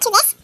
to this